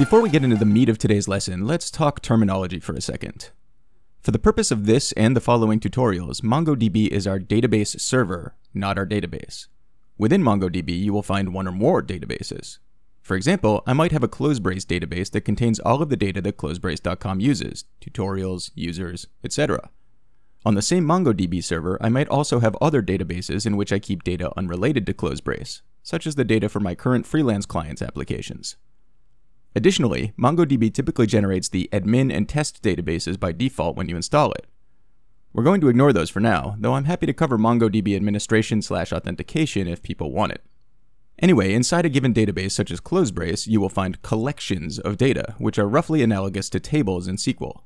Before we get into the meat of today's lesson, let's talk terminology for a second. For the purpose of this and the following tutorials, MongoDB is our database server, not our database. Within MongoDB, you will find one or more databases. For example, I might have a CloseBrace database that contains all of the data that closebrace.com uses, tutorials, users, etc. On the same MongoDB server, I might also have other databases in which I keep data unrelated to CloseBrace, such as the data for my current freelance clients applications. Additionally, MongoDB typically generates the admin and test databases by default when you install it. We're going to ignore those for now, though I'm happy to cover MongoDB administration slash authentication if people want it. Anyway, inside a given database such as CloseBrace, you will find collections of data, which are roughly analogous to tables in SQL.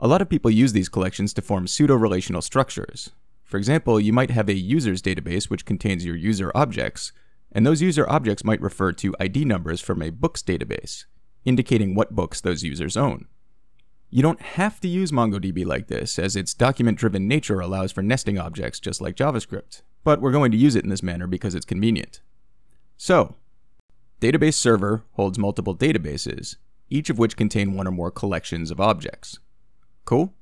A lot of people use these collections to form pseudo-relational structures. For example, you might have a users database which contains your user objects, and those user objects might refer to ID numbers from a books database, indicating what books those users own. You don't have to use MongoDB like this, as its document-driven nature allows for nesting objects just like JavaScript, but we're going to use it in this manner because it's convenient. So, database server holds multiple databases, each of which contain one or more collections of objects. Cool?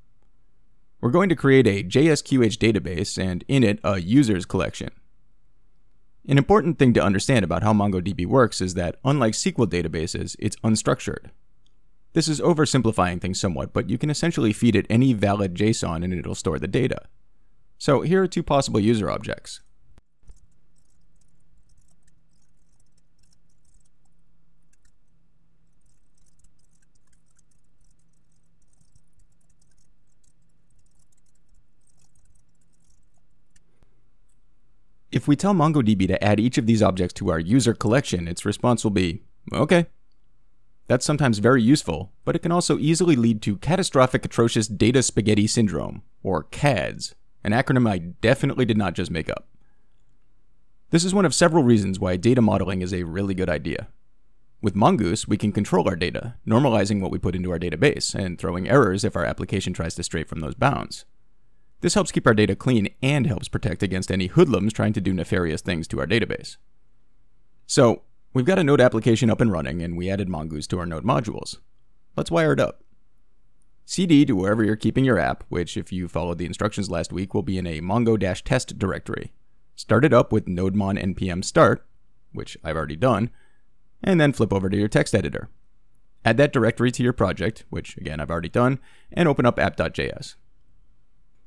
We're going to create a JSQH database and in it a users collection. An important thing to understand about how MongoDB works is that, unlike SQL databases, it's unstructured. This is oversimplifying things somewhat, but you can essentially feed it any valid JSON and it'll store the data. So here are two possible user objects. If we tell MongoDB to add each of these objects to our user collection, its response will be, okay. That's sometimes very useful, but it can also easily lead to catastrophic atrocious data spaghetti syndrome, or CADS, an acronym I definitely did not just make up. This is one of several reasons why data modeling is a really good idea. With Mongoose, we can control our data, normalizing what we put into our database, and throwing errors if our application tries to stray from those bounds. This helps keep our data clean and helps protect against any hoodlums trying to do nefarious things to our database. So, we've got a Node application up and running, and we added Mongoose to our Node modules. Let's wire it up. cd to wherever you're keeping your app, which, if you followed the instructions last week, will be in a mongo-test directory. Start it up with nodemon npm start, which I've already done, and then flip over to your text editor. Add that directory to your project, which again I've already done, and open up app.js.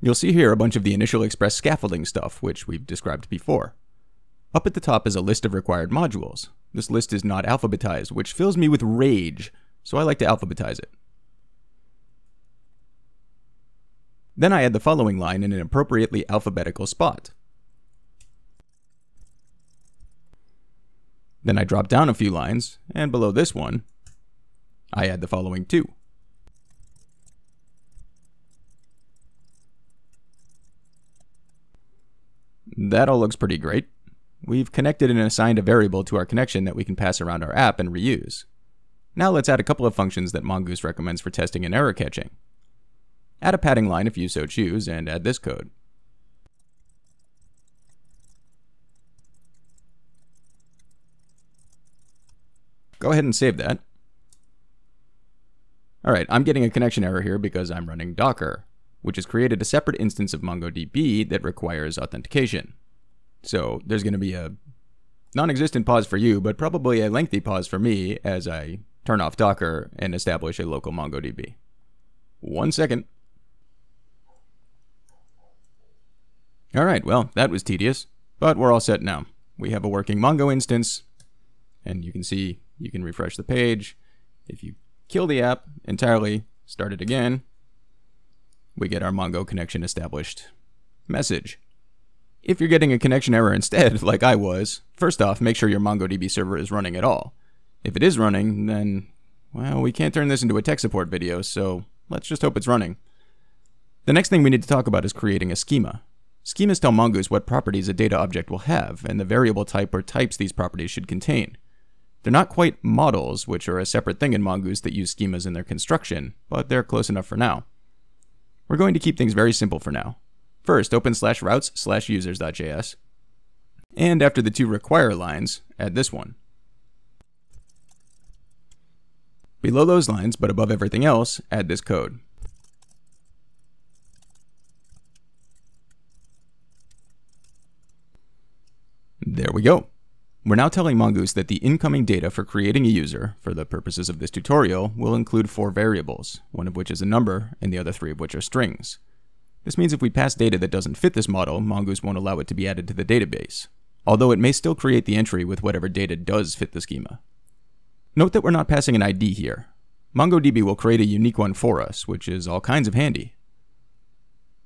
You'll see here a bunch of the initial express scaffolding stuff, which we've described before. Up at the top is a list of required modules. This list is not alphabetized, which fills me with rage, so I like to alphabetize it. Then I add the following line in an appropriately alphabetical spot. Then I drop down a few lines, and below this one, I add the following two. That all looks pretty great. We've connected and assigned a variable to our connection that we can pass around our app and reuse. Now let's add a couple of functions that Mongoose recommends for testing and error catching. Add a padding line if you so choose, and add this code. Go ahead and save that. Alright, I'm getting a connection error here because I'm running Docker which has created a separate instance of MongoDB that requires authentication. So there's going to be a non-existent pause for you, but probably a lengthy pause for me as I turn off Docker and establish a local MongoDB. One second. All right, well, that was tedious, but we're all set now. We have a working Mongo instance, and you can see you can refresh the page. If you kill the app entirely, start it again, we get our Mongo connection established. Message. If you're getting a connection error instead, like I was, first off, make sure your MongoDB server is running at all. If it is running, then, well, we can't turn this into a tech support video, so let's just hope it's running. The next thing we need to talk about is creating a schema. Schemas tell Mongoose what properties a data object will have, and the variable type or types these properties should contain. They're not quite models, which are a separate thing in Mongoose that use schemas in their construction, but they're close enough for now. We're going to keep things very simple for now. First, open slash routes slash users.js. And after the two require lines, add this one. Below those lines, but above everything else, add this code. There we go. We're now telling Mongoose that the incoming data for creating a user, for the purposes of this tutorial, will include four variables, one of which is a number, and the other three of which are strings. This means if we pass data that doesn't fit this model, Mongoose won't allow it to be added to the database, although it may still create the entry with whatever data does fit the schema. Note that we're not passing an ID here. MongoDB will create a unique one for us, which is all kinds of handy.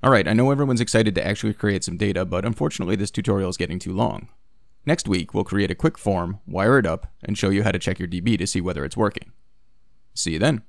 Alright, I know everyone's excited to actually create some data, but unfortunately this tutorial is getting too long. Next week, we'll create a quick form, wire it up, and show you how to check your DB to see whether it's working. See you then.